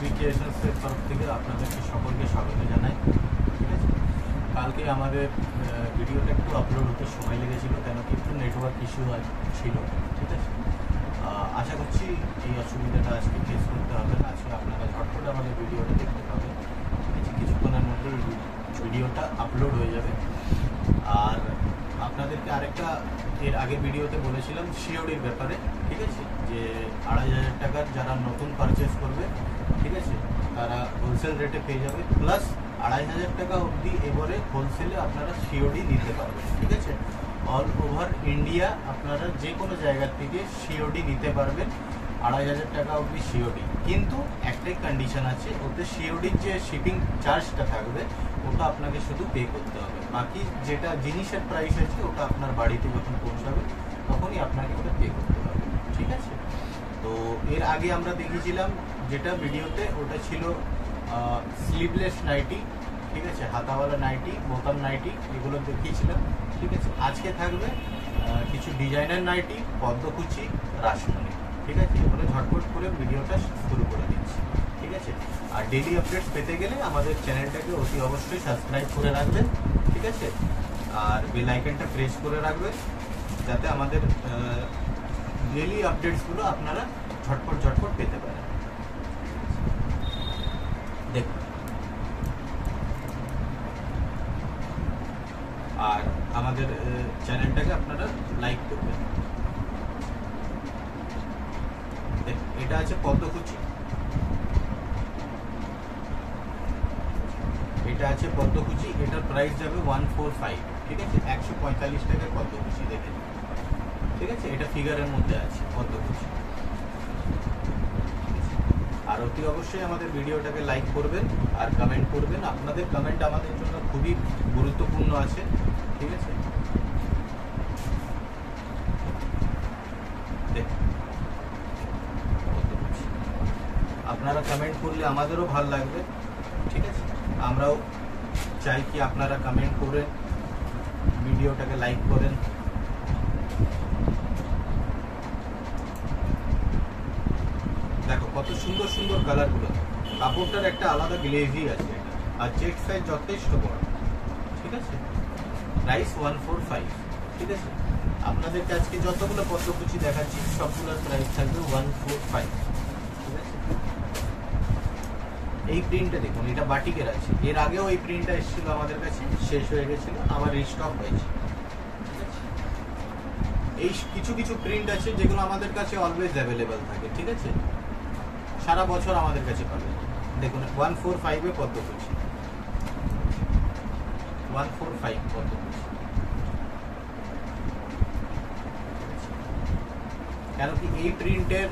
ক্রিয়েশনসের তরফ থেকে আপনাদেরকে সকলকে স্বাগত জানাই। ঠিক আছে? কালকে আমাদের ভিডিওটা একটু আপলোড হতে সময় লেগেছিল, কেন কি একটু নেটওয়ার্ক ইস্যু ছিল, ঠিক আছে? আশা করছি এই অসুবিধাটা আজকে ফেস করতে হবে, না আজকে আপনারা ঝটপট আমাদের ভিডিওটা দেখতে পাবেন, ঠিক আছে? কিছুক্ষণের মধ্যে ভিডিওটা আপলোড হয়ে যাবে। আর আপনাদেরকে আরেকটা, এর আগে ভিডিওতে বলেছিলাম সিওডির ব্যাপারে, ঠিক আছে? যে আড়াই হাজার টাকার যারা নতুন পারচেস করবে ঠিক আছে? তারা হোলসেল রেটে পেয়ে যাবে প্লাস আড়াই হাজার টাকা অবধি এবারে হোলসেলে আপনারা সিওডি নিতে পারবেন, ঠিক আছে? অল ওভার ইন্ডিয়া আপনারা যে কোনো জায়গা থেকে সিওডি নিতে পারবেন, আড়াই হাজার টাকা অবধি সিওডি কিন্তু একটাই কন্ডিশন আছে, ওতে সিওডির যে শিপিং চার্জটা থাকবে, ওটা আপনাকে শুধু পে করতে হবে। বাকি যেটা জিনিসের প্রাইস আছে, ওটা আপনার বাড়িতে যখন পৌঁছাবে, তখনই আপনাকে ওটা পে করতে হবে, ঠিক আছে? তো এর আগে আমরা দেখিয়েছিলাম যেটা ভিডিওতে, ওটা ছিল স্লিভলেস নাইটি ঠিক আছে? হাতাওয়ালা নাইটি বোতাম নাইটি এগুলো দেখিয়েছিলাম, ঠিক আছে? আজকে থাকবে কিছু ডিজাইনার নাইটি পদ্মকুচি, রাসমণি, ঠিক আছে? এগুলো ঝটপট করে ভিডিওটা শুরু করে দিচ্ছি, ঠিক আছে? আর ডেলি আপডেটস পেতে গেলে আমাদের চ্যানেলটাকে অতি অবশ্যই সাবস্ক্রাইব করে রাখবেন, ঠিক আছে? আর বেল আইকনটা প্রেস করে রাখবেন, যাতে আমাদের ডেলি আপডেটসগুলো আপনারা ঝটপট ঝটপট পেতে পারেন দেখুন আর আমাদের চ্যানেলটাকে আপনারা লাইক করবেন। এটা আছে পদ্মকুচি। এটা আছে পদ্মকুচি, এটার প্রাইস যাবে ওয়ান ফোর ফাইভ ঠিক আছে? একশো পঁয়তাল্লিশ টাকায় পদ্মকুচি দেখেন ঠিক আছে? এটা ফিগারের মধ্যে আছে, পদ্মকুচি। আর অতি অবশ্যই আমাদের ভিডিওটাকে লাইক করবেন আর কমেন্ট করবেন। আপনাদের কমেন্ট আমাদের জন্য খুবই গুরুত্বপূর্ণ আছে। ঠিক আছে দেখুন। পদ্মকুচি। আপনারা কমেন্ট করলে আমাদেরও ভালো লাগবে, ঠিক আছে? আমরাও চাই কি আপনারা কমেন্ট করেন ভিডিওটাকে লাইক করেন। দেখো, কত সুন্দর সুন্দর কালারগুলো কাপড়টার একটা আলাদা গ্লেভি আছে আর চেক সাইজ যথেষ্ট বড়, ঠিক আছে? প্রাইস ওয়ান ফোর ফাইভ ঠিক আছে? আপনাদেরকে আজকে যতগুলো পদ্মকুচি দেখাচ্ছি, সবগুলোর প্রাইস থাকবে ওয়ান ফোর ফাইভ ঠিক আছে এই প্রিন্টটা দেখুন, এটা বাটিকের আছে। এর আগেও এই প্রিন্টটা এসেছিল আমাদের কাছে, শেষ হয়ে গেছিল, আবার রিস্টক হয়েছে। এই কিছু কিছু প্রিন্ট আছে যেগুলো আমাদের কাছে অলওয়েজ অ্যাভেলেবেল থাকে, ঠিক আছে? সারা বছর আমাদের কাছে পাবেন। দেখুন ওয়ান ফোর ফাইভে পদ্মকুচি ওয়ান ফোর ফাইভ পদ্মকুচি কেন কি এই প্রিন্টের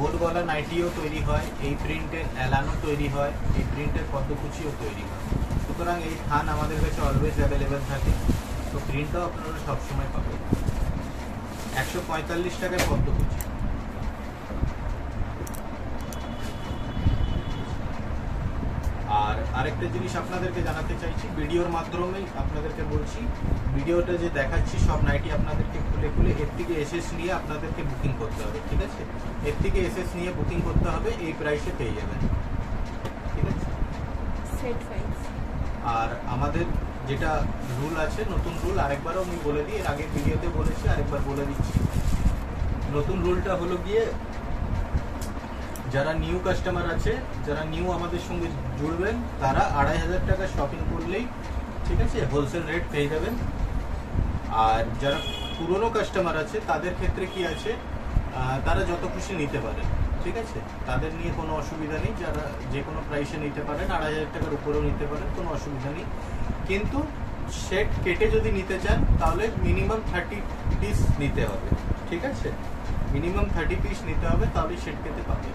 গোল গলা নাইটিও তৈরি হয়, এই প্রিন্টের অ্যালানো তৈরি হয়, এই প্রিন্টের পদ্মকুচিও তৈরি হয়। সুতরাং এই থান আমাদের কাছে অলওয়েজ অ্যাভেলেবেল থাকে, তো প্রিন্টও আপনারা সবসময় পাবেন। একশো পঁয়তাল্লিশ টাকায় পদ্মকুচি আর আরেকটা জিনিস আপনাদেরকে জানাতে চাইছি ভিডিওর মাধ্যমেই আপনাদেরকে বলছি ভিডিওটা যে দেখাচ্ছি সব নাইটি আপনাদেরকে খুলে খুলে এর থেকে এসএস নিয়ে আপনাদেরকে বুকিং করতে হবে ঠিক আছে? এর থেকে এসএস নিয়ে বুকিং করতে হবে এই প্রাইসে পেয়ে যাবেন ঠিক আছে? আর আমাদের যেটা রুল আছে নতুন রুল আরেকবারও আমি বলে দিই এর আগের ভিডিওতে বলেছি আরেকবার বলে দিচ্ছি। নতুন রুলটা হলো গিয়ে যারা নিউ কাস্টমার আছে, যারা নিউ আমাদের সঙ্গে জুড়বেন, তারা আড়াই হাজার টাকা শপিং করলেই, ঠিক আছে হোলসেল রেট পেয়ে যাবেন। আর যারা পুরনো কাস্টমার আছে, তাদের ক্ষেত্রে কি আছে? তারা যত খুশি নিতে পারে ঠিক আছে? তাদের নিয়ে কোনো অসুবিধা নেই, যারা যে কোনো প্রাইসে নিতে পারেন, আড়াই হাজার টাকার উপরেও নিতে পারেন, কোনো অসুবিধা নেই। কিন্তু সেট কেটে যদি নিতে চান, তাহলে মিনিমাম থার্টি পিস নিতে হবে, ঠিক আছে? মিনিমাম থার্টি পিস নিতে হবে, তাহলে সেট কেটে পাবেন।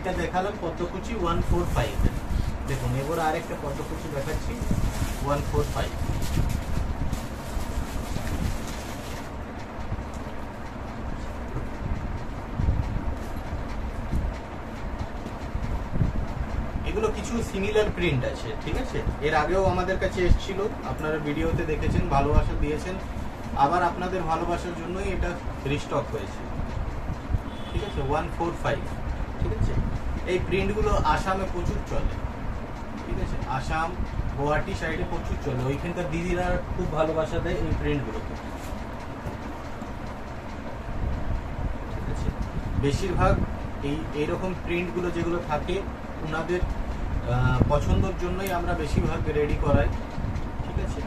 এটা দেখালাম পদ্মকুচি ওয়ান ফোর ফাইভ। দেখুন, এবার আরেকটা পদ্মকুচি দেখাচ্ছি, ওয়ান ফোর ফাইভ। এগুলো কিছু সিমিলার প্রিন্ট আছে, ঠিক আছে? এর আগেও আমাদের কাছে এসেছিল, আপনারা ভিডিওতে দেখেছেন, ভালোবাসা দিয়েছেন। আবার আপনাদের ভালোবাসার জন্যই এটা রিস্টক হয়েছে। ঠিক আছে? One four five. ঠিক আছে? এই প্রিন্টগুলো আসামে প্রচুর চলে। ঠিক আছে? আসাম, গুয়াহাটি সাইডে প্রচুর চলে। ওইখানকার দিদিরা খুব ভালোবাসা দেয় এই প্রিন্টগুলোকে ঠিক আছে? বেশিরভাগ এই, এইরকম প্রিন্টগুলো যেগুলো থাকে ওনাদের পছন্দর জন্যই আমরা বেশিরভাগ রেডি করাই। ঠিক আছে?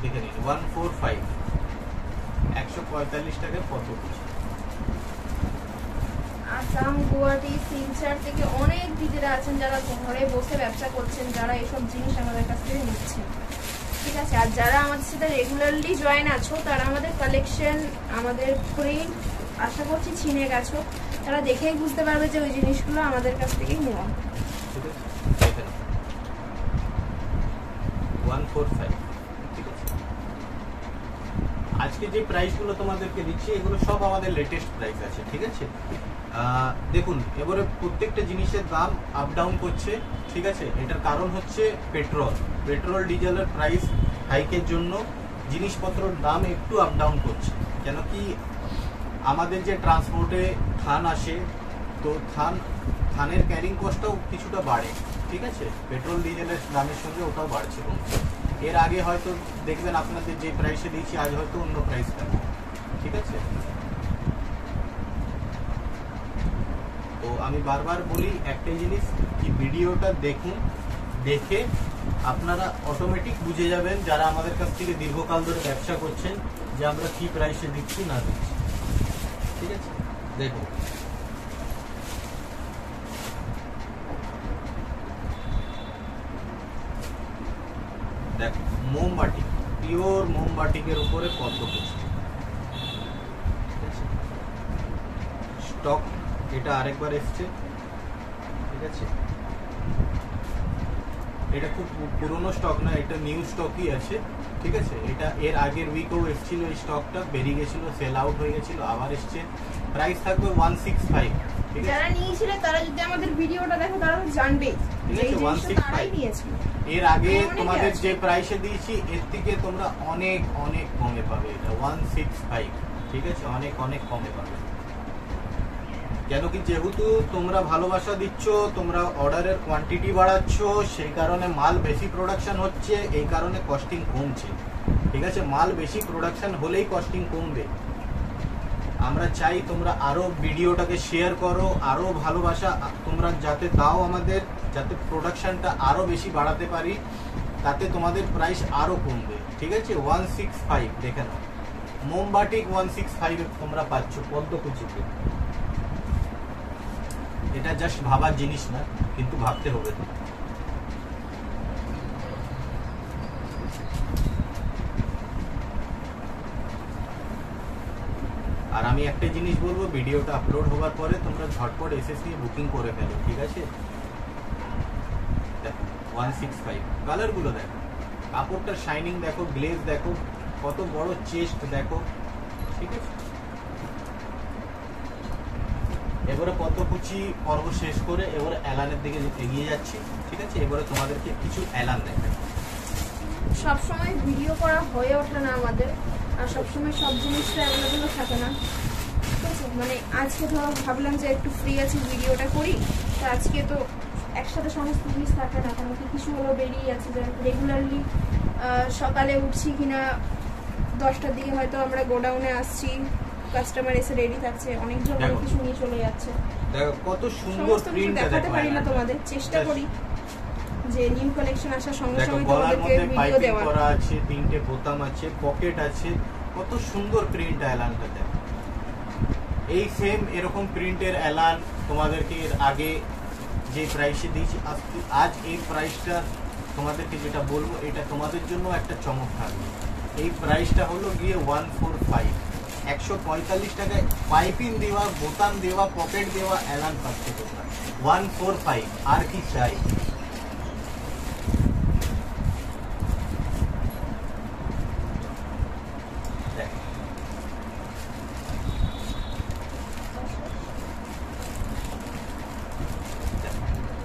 দেখে নিন। ওয়ান ফোর ফাইভ একশো পঁয়তাল্লিশ টাকায় কত কিছু আসাম গুয়াহাটি, শিলচর থেকে অনেক দিদিরা আছেন যারা ঘরে বসে ব্যবসা করছেন, যারা এসব জিনিস আমাদের কাছ থেকে নিচ্ছেন। ঠিক আছে, আর যারা আমাদের সাথে রেগুলারলি জয়েন আছো, তারা আমাদের কালেকশন আমাদের প্রিন্ট আশা করছি চিনে গেছো, তারা দেখেই বুঝতে পারবে যে ওই জিনিসগুলো আমাদের কাছ থেকেই নেওয়া। আজকে যে প্রাইসগুলো তোমাদেরকে দিচ্ছি, এগুলো সব আমাদের লেটেস্ট প্রাইস আছে, ঠিক আছে? দেখুন, এবারে প্রত্যেকটা জিনিসের দাম আপ ডাউন করছে, ঠিক আছে? এটার কারণ হচ্ছে পেট্রোল। পেট্রোল, ডিজেলের প্রাইস হাইকের জন্য জিনিসপত্রের দাম একটু আপ ডাউন করছে। কেন কি আমাদের যে ট্রান্সপোর্টে থান আসে, তো থান থানের ক্যারিং কস্টটাও কিছুটা বাড়ে, ঠিক আছে? পেট্রোল, ডিজেলের দামের সঙ্গে ওটাও বাড়ছে এর আগে হয়তো দেখবেন আপনাদের যে প্রাইসে দিয়েছি, আজ হয়তো অন্য প্রাইস থাকবে ঠিক আছে? আমি বারবার বলি একটাই জিনিস, কি ভিডিওটা দেখুন দেখে আপনারা অটোমেটিক বুঝে যাবেন যারা আমাদের কাছ থেকে দীর্ঘকাল ধরে ব্যবসা করছেন যে আমরা কি প্রাইসে দিচ্ছি না দিচ্ছি ঠিক আছে? দেখুন। দেখো মোমবাটি পিওর মোমবাটিকের উপরে কত কিছু স্টক এটা আরেকবার এসছে। ঠিক আছে? এটা খুব পুরনো স্টক না এটা নিউ স্টকই আছে। ঠিক আছে? এটা এর আগের উইকেও এসেছিল এই স্টকটা বেরিয়ে গেছিল সেল আউট হয়ে গেছিল আবার এসছে। প্রাইস থাকবে ওয়ান সিক্স ফাইভ ঠিক আছে? যারা নিয়েছিলেন তারা যদি আমাদের ভিডিওটা দেখে তারা তো জানবেই ঠিক আছে, জিনিসটা 165 তারাই নিয়েছিল এর আগে তোমাদের যে প্রাইসে দিয়েছি এর থেকে তোমরা অনেক অনেক কমে পাবে এটা ওয়ান সিক্স ফাইভ ঠিক আছে? অনেক অনেক কমে পাবে। কেন কি যেহেতু তোমরা ভালোবাসা দিচ্ছ, তোমরা অর্ডারের কোয়ান্টিটি বাড়াচ্ছ, সেই কারণে মাল বেশি প্রোডাকশন হচ্ছে, এই কারণে কস্টিং কমছে। ঠিক আছে? মাল বেশি প্রোডাকশন হলেই কস্টিং কমবে। আমরা চাই তোমরা আরও ভিডিওটাকে শেয়ার করো, আরও ভালোবাসা তোমরা যাতে দাও আমাদের, যাতে প্রোডাকশনটা আরও বেশি বাড়াতে পারি, তাতে তোমাদের প্রাইস আরও কমবে। ঠিক আছে? ওয়ান সিক্স ফাইভ দেখে নাও। মোমবাটিক ওয়ান সিক্স ফাইভ তোমরা পাচ্ছ পদ্মকুচিতে। এটা জাস্ট ভাবার জিনিস না, কিন্তু ভাবতে হবে। আর আমি একটা জিনিস বলব, ভিডিওটা আপলোড হওয়ার পরে তোমরা ঝটপট এসএস বুকিং করে ফেলো, ঠিক আছে? ওয়ান সিক্স ফাইভ কালারগুলো দেখো। কাপড়টার শাইনিং দেখো গ্লেজ দেখো, কত বড় চেস্ট দেখো, ঠিক আছে? এবারে পদ্মকুচি পর্ব শেষ করে এবারে অ্যালানের দিকে এগিয়ে যাচ্ছি, ঠিক আছে? এবারে তোমাদেরকে কিছু অ্যালান দেখাই। সবসময় ভিডিও করা হয়ে ওঠে না আমাদের, আর সবসময় সব জিনিসটা অ্যাভেলেবেলও থাকে না। আছে? মানে আজকে ধরো ভাবলাম যে একটু ফ্রি আছি, ভিডিওটা করি, তো আজকে তো একসাথে সমস্ত জিনিস থাকে না কারণ কি কিছু হলো বেরিয়ে যাচ্ছে। যে রেগুলারলি সকালে উঠছি কিনা, দশটার দিকে হয়তো আমরা গোডাউনে আসছি কাস্টমার এসে রেডি থাকছে অনেকজন অনেক কিছু নিয়ে চলে যাচ্ছে। দেখো কত সুন্দর প্রিন্ট দেখাতে পারি না তোমাদের চেষ্টা করি যে নিউ কালেকশন আসার সঙ্গে সঙ্গে তোমাদেরকে ভিডিও দেওয়া করা আছে তিনটে বোতাম আছে পকেট আছে কত সুন্দর প্রিন্ট অ্যালানটা দেখো। এই সেম এরকম প্রিন্টের অ্যালান তোমাদেরকে এর আগে যে প্রাইসে দিয়েছি আজ- আজ এই প্রাইসটা তোমাদেরকে যেটা বলব এটা তোমাদের জন্য একটা চমক থাকবে এই প্রাইসটা হলো গিয়ে ওয়ান ফোর ফাইভ একশো পঁয়তাল্লিশ টাকায় পাইপিং দেওয়া, বোতাম দেওয়া, পকেট দেওয়া অ্যালান পাচ্ছে ওয়ান ফোর ফাইভ আর কি চাই?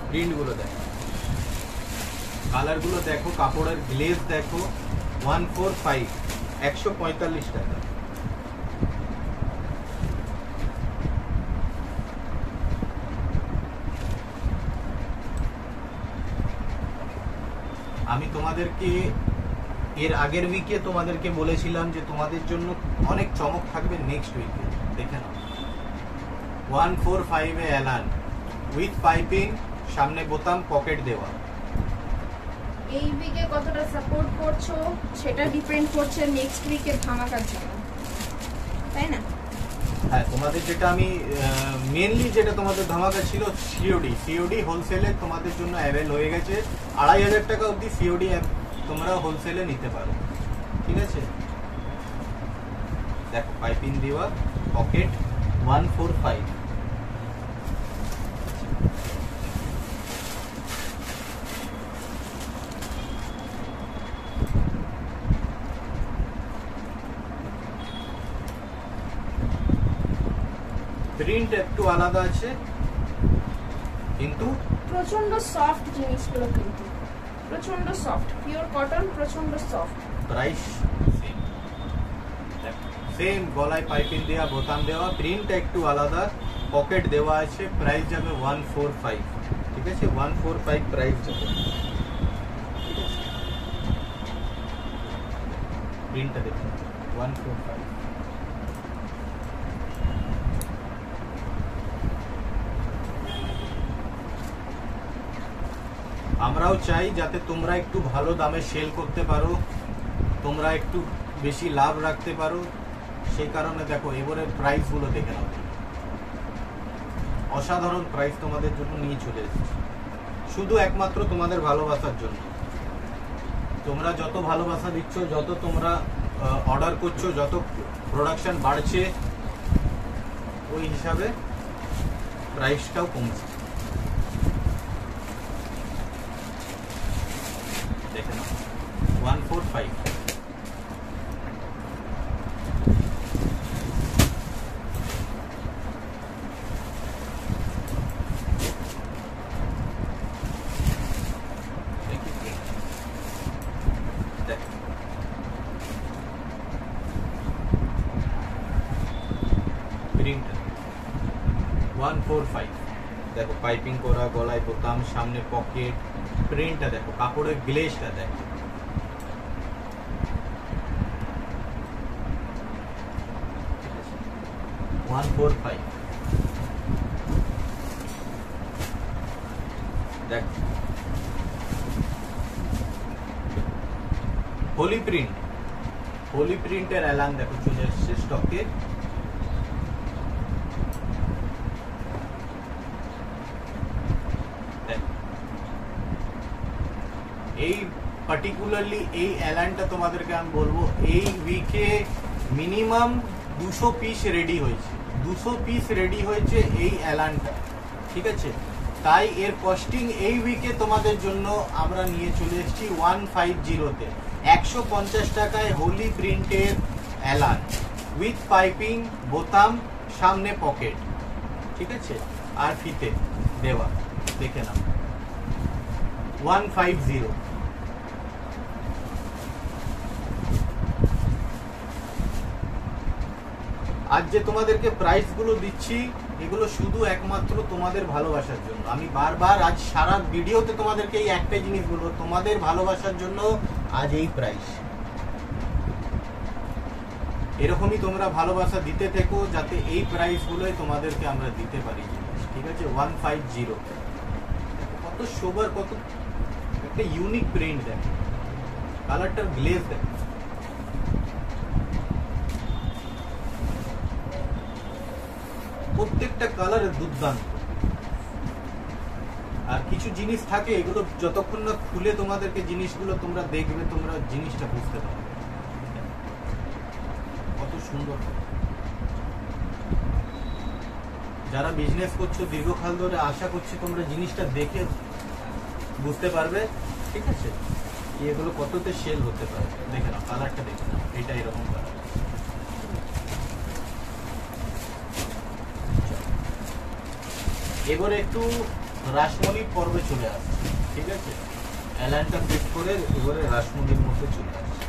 প্রিন্টগুলো দেখো। কালারগুলো দেখো। কাপড়ের গ্লেজ দেখো। ওয়ান ফোর ফাইভ একশো পঁয়তাল্লিশ টাকা আমি তোমাদেরকে, এর আগের উইকে তোমাদেরকে বলেছিলাম যে তোমাদের জন্য অনেক চমক থাকবে নেক্সট উইকে দেখে নাও। ওয়ান ফোর ফাইভে অ্যালান উইথ পাইপিং সামনে বোতাম পকেট দেওয়া। এই উইকে কতটা সাপোর্ট করছ, সেটা ডিপেন্ড করছে নেক্সট উইকে ধামাকার জন্য। তাই না? হ্যাঁ তোমাদের যেটা আমি মেনলি যেটা তোমাদের ধামাকা ছিল সিওডি সিওডি হোলসেলে তোমাদের জন্য অ্যাভেল হয়ে গেছে। আড়াই হাজার টাকা অবধি সিওডি তোমরা হোলসেলে নিতে পারো। ঠিক আছে? দেখো পাইপিং দেওয়া pocket one four five print একটু আলাদা আছে কিন্তু প্রচণ্ড সফট জিনিসগুলো কিন্তু। প্রচণ্ড সফট পিওর কটন প্রচণ্ড সফট প্রাইস সেম গলায় পাইপিং দেওয়া বোতাম দেওয়া প্রিন্ট একটু আলাদা পকেট দেওয়া আছে প্রাইস যাবে ওয়ান ফোর ফাইভ ঠিক আছে? ওয়ান ফোর ফাইভ প্রাইস যাবে। প্রিন্টটা দেখুন ওয়ান ফোর ফাইভ আমরাও চাই যাতে তোমরা একটু ভালো দামে সেল করতে পারো, তোমরা একটু বেশি লাভ রাখতে পারো। সেই কারণে দেখো, এবারের প্রাইসগুলো দেখে নাও। অসাধারণ প্রাইস তোমাদের জন্য নিয়ে চলে এসেছি। শুধু একমাত্র তোমাদের ভালোবাসার জন্য। তোমরা যত ভালোবাসা দিচ্ছ, যত তোমরা অর্ডার করছ, যত প্রোডাকশন বাড়ছে, ওই হিসাবে প্রাইসটাও কমছে দেখে নাও one four five print one four five দেখো পাইপিং করা, গলায় বোতাম, সামনে পকেট প্রিন্টটা দেখো, কাপড়ের গ্লেসটা দেখো। ওয়ান ফোর ফাইভ দেখ হোলি প্রিন্ট হোলি প্রিন্টের অ্যালান দেখো চলে এসছে স্টকে এই পার্টিকুলারলি এই অ্যালানটা তোমাদেরকে আমি বলব, এই উইকে মিনিমাম দুশো পিস রেডি হয়েছে। দুশো পিস রেডি হয়েছে এই অ্যালানটা ঠিক আছে? তাই এর কস্টিং এই উইকে তোমাদের জন্য আমরা নিয়ে চলে এসেছি ওয়ান ফাইভ জিরোতে একশো পঞ্চাশ টাকায় হোলি প্রিন্টের অ্যালান উইথ পাইপিং বোতাম, সামনে পকেট ঠিক আছে? আর ফিতে দেওয়া, দেখে নাও। ওয়ান ফাইভ জিরো আজ যে তোমাদেরকে প্রাইসগুলো দিচ্ছি, এগুলো শুধু একমাত্র তোমাদের ভালোবাসার জন্য। আমি বারবার আজ সারা ভিডিওতে তোমাদেরকে এই একটাই জিনিস বলব, তোমাদের ভালোবাসার জন্য আজ এই প্রাইস এরকমই তোমরা ভালোবাসা দিতে থেকো, যাতে এই প্রাইস গুলোই তোমাদেরকে আমরা দিতে পারি ঠিক আছে? ওয়ান ফাইভ জিরো কত সোবার কত একটা ইউনিক প্রিন্ট দেখো। কালারটার গ্লেজ দেখো। প্রত্যেকটা কালার দুর্দান্ত। আর কিছু জিনিস থাকে, এগুলো যতক্ষণ না খুলে তোমাদেরকে জিনিসগুলো তোমরা দেখবে, তোমরা জিনিসটা বুঝতে পারবে। কত সুন্দর। যারা বিজনেস করছ, দীর্ঘকাল ধরে আশা করছি তোমরা জিনিসটা দেখে বুঝতে পারবে, ঠিক আছে? এগুলো কততে সেল হতে পারে? দেখে নাও কালারটা দেখে নাও, এটা এরকম কালার এবারে একটু রাসমণি পর্বে চলে আসছে, ঠিক আছে? অ্যালানটা ফিট করে এবারে রাসমণির মধ্যে চলে আসছে।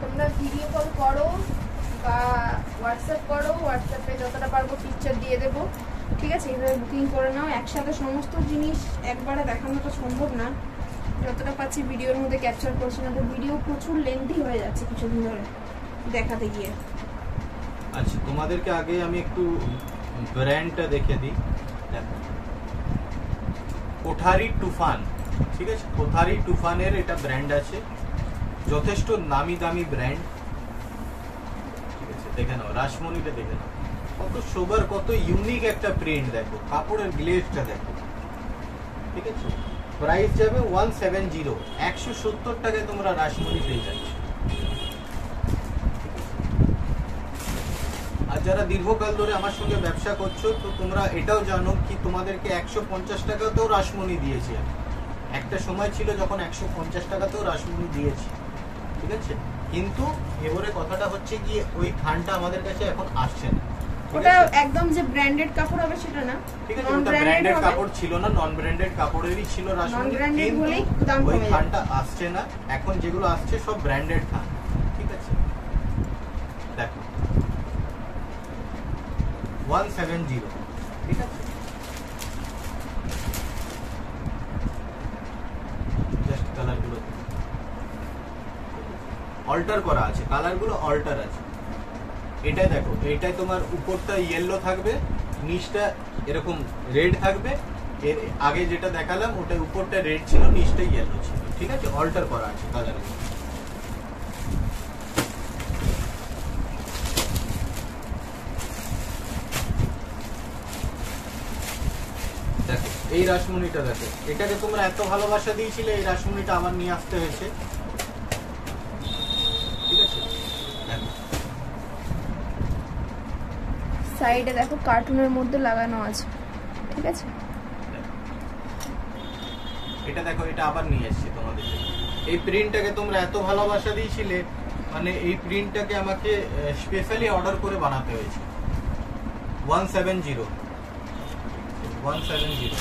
তোমরা ভিডিও কল করো বা হোয়াটসঅ্যাপ করো হোয়াটসঅ্যাপে যতটা পারব পিকচার দিয়ে দেবো, ঠিক আছে? এইভাবে বুকিং করে নাও। একসাথে সমস্ত জিনিস একবারে দেখানো তো সম্ভব না। যতটা পাচ্ছি ভিডিওর মধ্যে ক্যাপচার করছি না। তো ভিডিও প্রচুর লেন্থি হয়ে যাচ্ছে কিছুদিন ধরে দেখাতে গিয়ে। আচ্ছা তোমাদেরকে আগে আমি একটু ব্র্যান্ডটা দেখে দিই। কোঠারি টুফান, ঠিক আছে? কোঠারি টুফানের এটা ব্র্যান্ড আছে। যথেষ্ট নামি দামি ব্র্যান্ড। ঠিক আছে, দেখে নাও, রাসমণিটা দেখে নাও। কত সোবার কত ইউনিক একটা প্রিন্ট দেখো। কাপড়ের গ্লেজটা দেখো। ঠিক আছে? প্রাইস যাবে ওয়ান সেভেন জিরো একশো সত্তর টাকায় তোমরা রাসমণি পেয়ে যাচ্ছ। যারা দীর্ঘকাল ধরে আমার সঙ্গে ব্যবসা করছ তো তোমরা এটাও জানো কি তোমাদেরকে একশো পঞ্চাশ টাকাতেও রাসমণি দিয়েছি আমি। একটা সময় ছিল যখন একশো পঞ্চাশ টাকাতেও রাসমণি দিয়েছি। ঠিক আছে? কিন্তু এবারে কথাটা হচ্ছে কি ওই খানটা আমাদের কাছে এখন আসছে না। ওটা একদম যে ব্র্যান্ডেড কাপড় হবে সেটা না। ঠিক আছে ওটা ব্র্যান্ডেড ব্র্যান্ডেড কাপড় ছিল না নন ব্র্যান্ডেড কাপড়েরই ছিল রাসমণি Non-branded বলেই দাম কমে আসছে না। এখন যেগুলো আসছে সব ব্র্যান্ডেড খান ঠিক আছে দেখো ওয়ান সেভেন জিরো ঠিক আছে। জাস্ট কালারগুলো অল্টার করা আছে কালারগুলো অল্টার আছে। এটাই দেখো এটাই তোমার উপরটা ইয়েলো থাকবে নিচটা এরকম রেড থাকবে। এর আগে যেটা দেখালাম ওটা উপরটা রেড ছিল নিচটা ইয়েলো ছিল। ঠিক আছে? অল্টার করা আছে কালার দেখো এই রাসমণিটা দেখো। এটাকে তোমরা এত ভালোবাসা দিয়েছিলে এই রাসমণিটা আবার নিয়ে আসতে হয়েছে। ঠিক আছে? সাইডে দেখো কার্টুনের মধ্যে লাগানো আছে। ঠিক আছে? এটা দেখো এটা আবার নিয়ে এসেছি তোমাদের এই প্রিন্টটাকে তোমরা এত ভালোবাসা দিয়েছিলে মানে এই প্রিন্টটাকে আমাকে স্পেশালি অর্ডার করে বানাতে হয়েছে। One seven zero. One seven zero.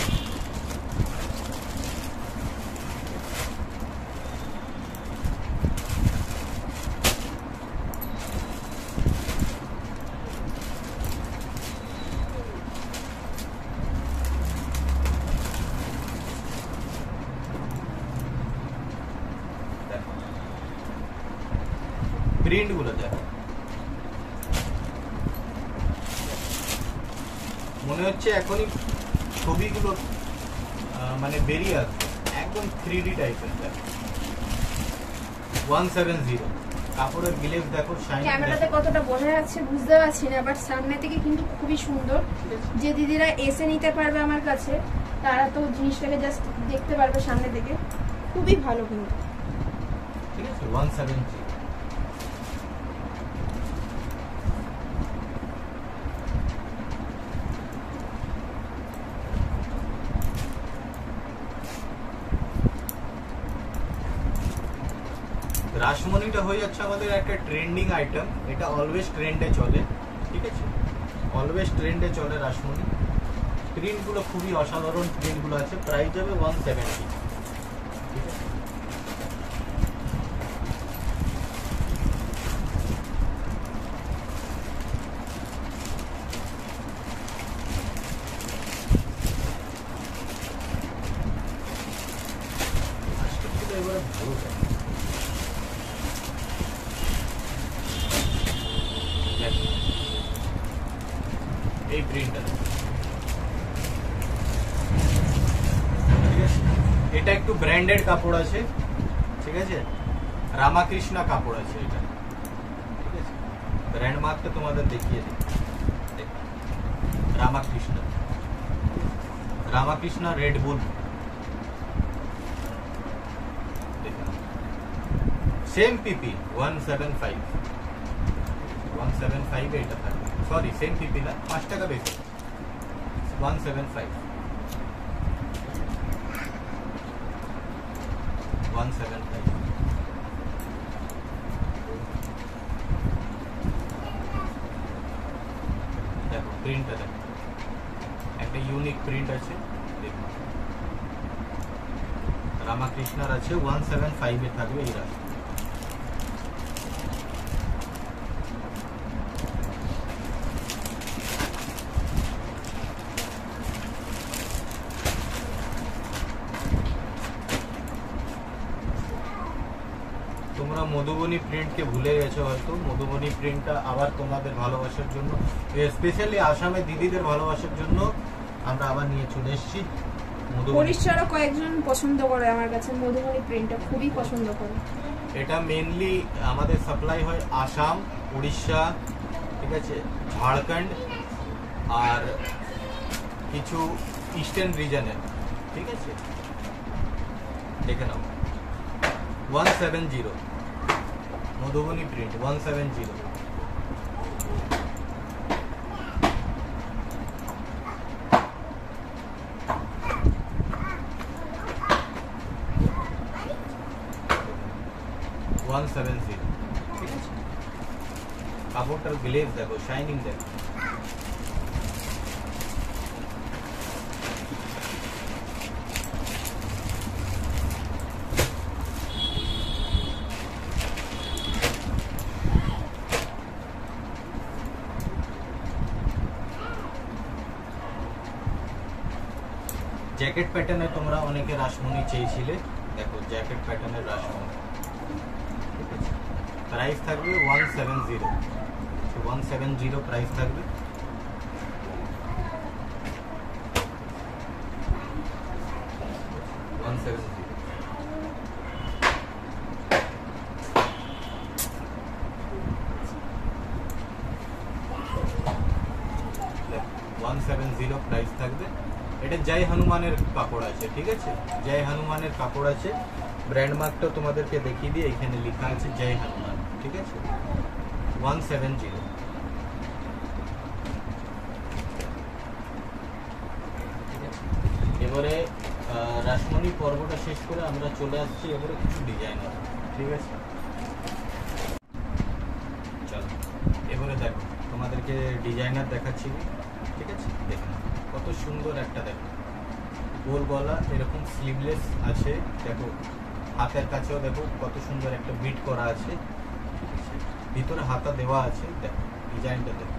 170 কাপড়ের গ্লেজ বোঝা যাচ্ছে বুঝতে পারছি না বাট সামনে থেকে কিন্তু খুবই সুন্দর। যে দিদিরা এসে নিতে পারবে আমার কাছে তারা তো জিনিসটাকে জাস্ট দেখতে পারবে সামনে থেকে। খুবই ভালো কিন্তু। ঠিক আছে এটা হয়ে যাচ্ছে আমাদের একটা ট্রেন্ডিং আইটেম এটা অলওয়েজ ট্রেন্ডে চলে, ঠিক আছে? অলওয়েজ ট্রেন্ডে চলে রাসমণি। প্রিন্টগুলো খুবই অসাধারণ প্রিন্টগুলো আছে প্রাইস যাবে ওয়ান সেভেন্টি এবারে ভালো। থাকে ব্র্যান্ডেড কাপড় আছে ঠিক আছে রামাকৃষ্ণা কাপড় আছে এটা ঠিক আছে ব্র্যান্ড মার্কটা তোমাদের দেখিয়ে দিই দেখো। Ramakrishna Ramakrishna red bull same PP one seven five one seven five এটা থাকবে সরি সেম পিপি না পাঁচ টাকা বেশি ওয়ান সেভেন ফাইভ একটা ইউনিক প্রিন্ট আছে। রামাকৃষ্ণার আছে ওয়ান সেভেন ফাইভে থাকবে এই রাশি। তোমরা মধুবনী প্রিন্টকে ভুলে গেছো হয়তো। মধুবনী প্রিন্টটা আবার তোমাদের ভালোবাসার জন্য। স্পেশালি আসামে দিদিদের ভালোবাসার জন্য আমরা আবার নিয়ে চলে এসেছি। মধুবনী পরিষ্কারও কয়েকজন পছন্দ করে আমার কাছে মধুবনী প্রিন্টটা খুবই পছন্দ করে। এটা মেনলি আমাদের সাপ্লাই হয় আসাম উড়িষ্যা ঠিক আছে ঝাড়খণ্ড আর কিছু ইস্টার্ন রিজনের ঠিক আছে? দেখে নাও। One seven zero Madhubani print one seven zero one seven zero ঠিক আছে কাপড়টার গ্লেজ দেখো শাইনিং দেখো জ্যাকেট প্যাটার্নে তোমরা অনেকে রাসমণি চেয়েছিলে দেখো জ্যাকেট প্যাটার্নের রাসমণি প্রাইস থাকবে one seven zero one seven zero price থাকবে। One seven zero one seven zero price থাকবে। এটা জয় হনুমানের কাপড় আছে, ঠিক আছে? জয় হনুমানের কাপড় আছে। ব্র্যান্ড মার্কটা তোমাদেরকে দেখিয়ে দিয়ে এখানে লেখা আছে জয় হনুমান। ঠিক আছে? ওয়ান সেভেন জিরো এবারে রাসমণি পর্বটা শেষ করে আমরা চলে আসছি এবারে কিছু ডিজাইনার ঠিক আছে? চলো, এবারে দেখো, তোমাদেরকে ডিজাইনার দেখাচ্ছি ঠিক আছে? দেখো, কত সুন্দর একটা দেখো। গোল গলা, এরকম স্লিভলেস আছে। দেখো, হাতের কাছেও দেখো কত সুন্দর একটা বিট করা আছে। ভিতরে হাতা দেওয়া আছে ডিজাইনটা দেখো।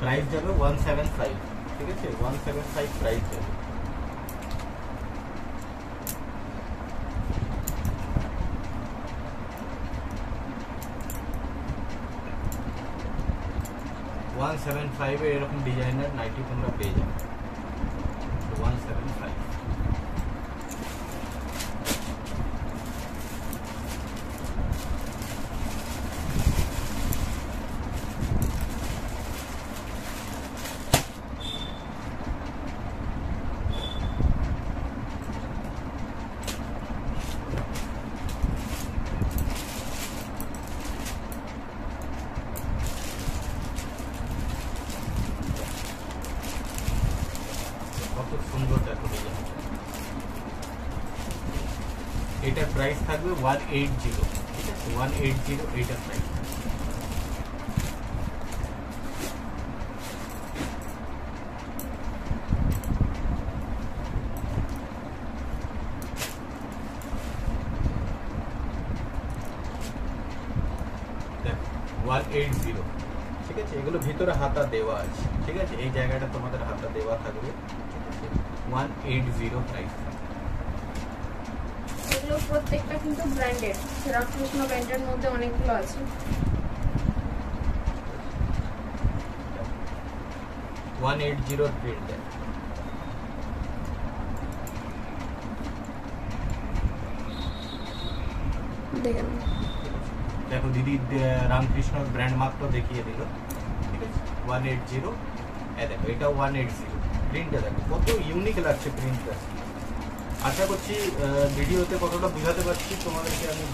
প্রাইস যাবে ওয়ান সেভেন ফাইভ ঠিক আছে? ওয়ান সেভেন ফাইভ প্রাইস যাবে। ওয়ান সেভেন ফাইভে এরকম ডিজাইনের নাইটি তোমরা পেয়ে যাবে ওয়ান সেভেন ফাইভ কত সুন্দর দেখো ডিজাইন এটার প্রাইস থাকবে ওয়ান এইট জিরো ঠিক আছে ওয়ান এইট জিরো এইটার প্রাইস ওয়ান এইট জিরো ঠিক আছে এগুলো ভিতরে হাতা দেওয়া আছে ঠিক আছে এই জায়গাটা তোমাদের হাতা দেওয়া থাকবে ঠিক আছে ওয়ান এইট জিরো প্রাইস এগুলো প্রত্যেকটা কিন্তু ব্র্যান্ডেড রামকৃষ্ণ ব্র্যান্ডের মধ্যে অনেকগুলো আছে। ওয়ান এইট জিরো প্রিন্ট দেখো দিদি রামকৃষ্ণ ব্র্যান্ড মার্কটা দেখিয়ে দিল। ঠিক আছে? ওয়ান এইট জিরো দেখো এটা ওয়ান এইট জিরো প্রিন্টটা দেখো কত ইউনিক লাগছে প্রিন্টটা আশা করছি ভিডিওতে কতটা বোঝাতে পারছি তোমাদেরকে আমি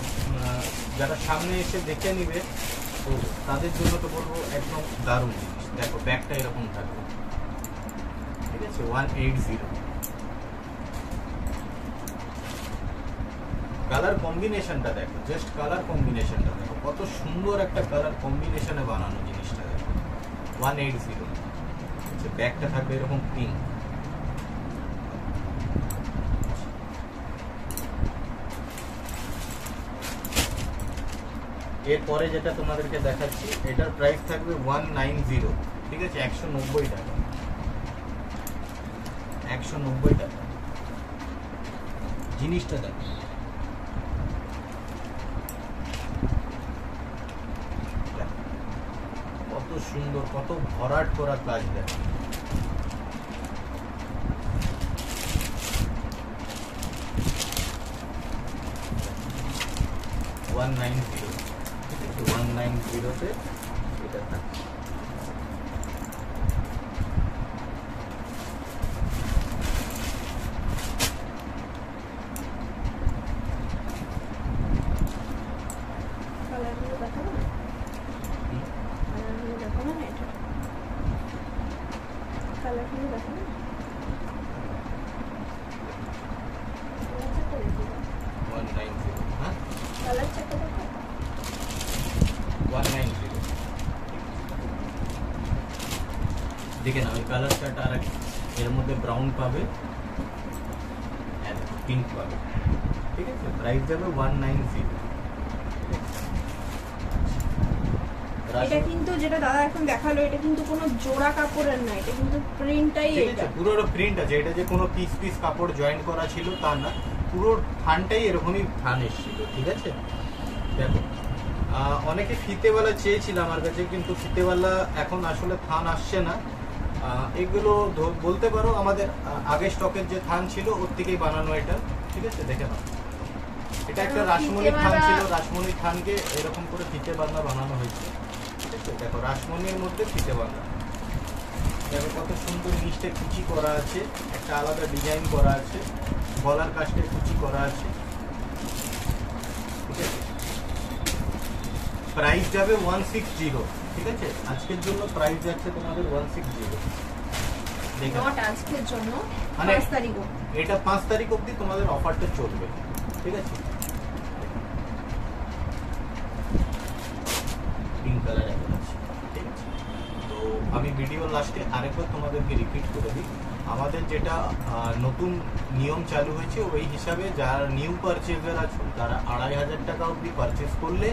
যারা সামনে এসে দেখে নিবে, তো তাদের জন্য তো বলব একদম দারুণ জিনিস। দেখো, ব্যাগটা এরকম থাকবে। ঠিক আছে? One eight zero. কালার কম্বিনেশনটা দেখো জাস্ট কালার কম্বিনেশনটা দেখো। কত সুন্দর একটা কালার কম্বিনেশনে বানানো জিনিসটা দেখো। One eight zero. ব্যাগটা থাকবে এরকম পিঙ্ক এরপরে যেটা তোমাদেরকে দেখাচ্ছি, এটার প্রাইস থাকবে ওয়ান নাইন জিরো ঠিক আছে? একশো নব্বই টাকা। একশো নব্বই টাকা। জিনিসটা দেখ। কত সুন্দর, কত ভরাট করা কাজ দেখ। One nine zero one nine জিরোতে এটা থাকে কালারগুলো দেখাবো না কালারগুলো দেখাবো না এটা কালারগুলো দেখাবো না কালার চারটা দেখি ওয়ান নাইন জিরো হ্যাঁ কালার চারটা দেখো ওয়ান নাইন জিরো দেখে না ওই কালার চার্ট আর এক- এর মধ্যে ব্রাউন পাবে পিঙ্ক পাবে ঠিক আছে প্রাইস যাবে ওয়ান নাইন জিরো এটা কিন্তু যেটা দাদা এখন দেখাল এটা কিন্তু কোনো জোড়া কাপড়ের না এটা কিন্তু প্রিন্টটাই এটা। আছে পুরো প্রিন্ট আছে এটা যে কোনো পিস পিস কাপড় জয়েন করা ছিল তা না পুরো থানটাই এরকমই থান এসেছিল ঠিক আছে? দেখো অনেকে ফিতেওয়ালা চেয়েছিল আমার কাছে কিন্তু ফিতেওয়ালা এখন আসলে থান আসছে না। এগুলো বলতে পারো আমাদের আহ, আগে স্টকের যে থান ছিল ওর থেকেই বানানো এটা ঠিক আছে? দেখে নাও। এটা একটা রাসমণি থান ছিল রাসমণি থানকে এরকম করে ফিতে বাঁধা বানানো হয়েছে। দেখো রাসমণির মধ্যে ফিতে বাঁধা। দেখো কত সুন্দর নিচে কুচি করা আছে একটা আলাদা ডিজাইন করা আছে গলার কাজটা কুচি করা আছে। ঠিক আছে? প্রাইস যাবে ওয়ান সিক্স জিরো ঠিক আছে? আজকের জন্য প্রাইস যাচ্ছে তোমাদের ওয়ান সিক্স জিরো। আজকের জন্য মানে-। এটা পাঁচ তারিখ অবধি তোমাদের অফারটা চলবে। ঠিক আছে পিঙ্ক কালার এখন আছে ঠিক আছে তো আমি ভিডিও লাস্টে আরেকবার তোমাদেরকে রিপিট করে দিই। আমাদের যেটা নতুন নিয়ম চালু হয়েছে, ওই হিসাবে যারা নিউ পারচেজার আছো, তারা আড়াই হাজার টাকা অবধি পারচেস করলে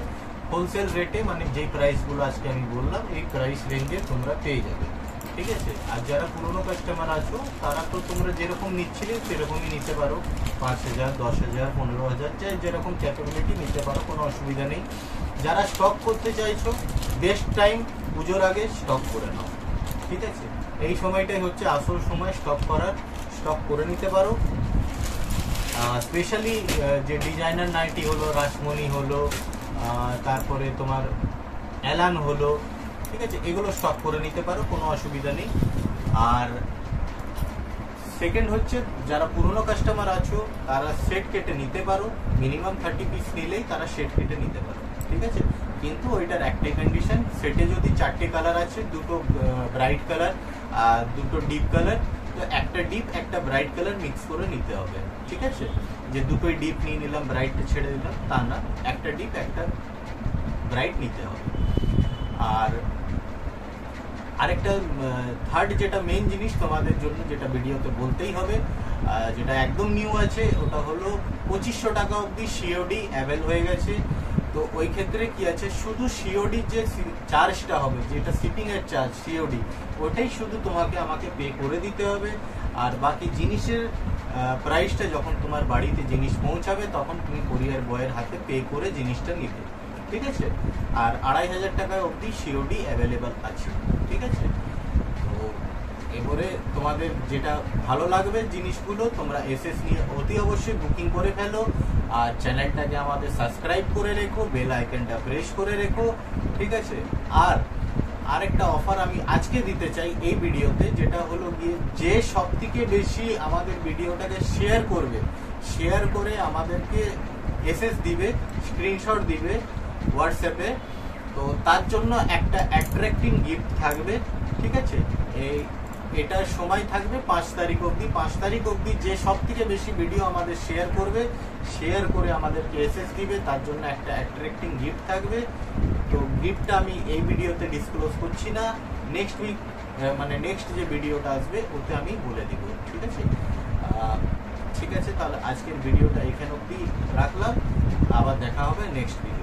হোলসেল রেটে মানে যে প্রাইসগুলো আজকে আমি বললাম, এই প্রাইস রেঞ্জে তোমরা পেয়ে যাবে। ঠিক আছে? আর যারা পুরনো কাস্টমার আছো, তারা তো তোমরা যেরকম নিচ্ছিলে, সেরকমই নিতে পারো। পাঁচ হাজার, দশ হাজার, পনেরো হাজার যাই যেরকম ক্যাপাবিলিটি নিতে পারো, কোনো অসুবিধা নেই। যারা স্টক করতে চাইছো বেস্ট টাইম পুজোর আগে স্টক করে নাও। ঠিক আছে? এই সময়টাই হচ্ছে আসল সময় স্টক করার স্টক করে নিতে পারো। স্পেশালি যে ডিজাইনার নাইটি হলো, রাসমণি হলো তারপরে তোমার অ্যালান হলো, ঠিক আছে? এগুলো স্টক করে নিতে পারো, কোনো অসুবিধা নেই। আর সেকেন্ড হচ্ছে, যারা পুরনো কাস্টমার আছো, তারা সেট কেটে নিতে পারো। মিনিমাম থার্টি পিস নিলেই তারা সেট কেটে নিতে পারো, ঠিক আছে? কিন্তু ওইটার একটাই কন্ডিশন সেটে যদি চারটে কালার আছে, দুটো ব্রাইট কালার আর দুটো ডিপ কালার তো একটা ডিপ একটা ব্রাইট কালার মিক্স করে নিতে হবে। ঠিক আছে? যে দুটোই ডিপ নিয়ে নিলাম ব্রাইটটা ছেড়ে দিলাম, তা না। একটা ডিপ একটা ব্রাইট নিতে হবে। আর আরেকটা থার্ড যেটা মেন জিনিস তোমাদের জন্য, যেটা ভিডিওতে বলতেই হবে যেটা একদম নিউ আছে, ওটা হলো পঁচিশশো টাকা অবধি সিওডি অ্যাভেল হয়ে গেছে। তো ওই ক্ষেত্রে কি আছে? শুধু সিওডির যে চার্জটা হবে, যেটা শিপিং এর চার্জ সিওডি ওটাই শুধু তোমাকে আমাকে পে করে দিতে হবে। আর বাকি জিনিসের প্রাইসটা যখন তোমার বাড়িতে জিনিস পৌঁছাবে, তখন তুমি কোরিয়ার বয়ের হাতে পে করে জিনিসটা নিতে। ঠিক আছে? আর আড়াই হাজার টাকা অবধি সিওডি অ্যাভেলেবল আছে। ঠিক আছে? এবারে তোমাদের যেটা ভালো লাগবে জিনিসগুলো তোমরা এসএস নিয়ে অতি অবশ্যই বুকিং করে ফেলো। আর চ্যানেলটাকে আমাদের সাবস্ক্রাইব করে রেখো বেল আইকনটা প্রেস করে রেখো, ঠিক আছে? আর আরেকটা অফার আমি আজকে দিতে চাই এই ভিডিওতে, যেটা হলো গিয়ে যে সব থেকে বেশি আমাদের ভিডিওটাকে শেয়ার করবে শেয়ার করে আমাদেরকে এসএস দিবে স্ক্রিনশট দিবে হোয়াটসঅ্যাপে তো তার জন্য একটা অ্যাট্রাক্টিং গিফট থাকবে, ঠিক আছে? এই এটার সময় থাকবে পাঁচ তারিখ অবধি। পাঁচ তারিখ অবধি যে সব থেকে বেশি ভিডিও আমাদের শেয়ার করবে শেয়ার করে আমাদেরকে এসএস দিবে, তার জন্য একটা অ্যাট্রাক্টিং গিফট থাকবে। তো গিফটটা আমি এই ভিডিওতে ডিসক্লোজ করছি না। নেক্সট উইক মানে নেক্সট যে ভিডিওটা আসবে, ওতে আমি বলে দিব, ঠিক আছে? ঠিক আছে, তাহলে আজকের ভিডিওটা এখানে অবধি রাখলাম। আবার দেখা হবে নেক্সট ভিডিও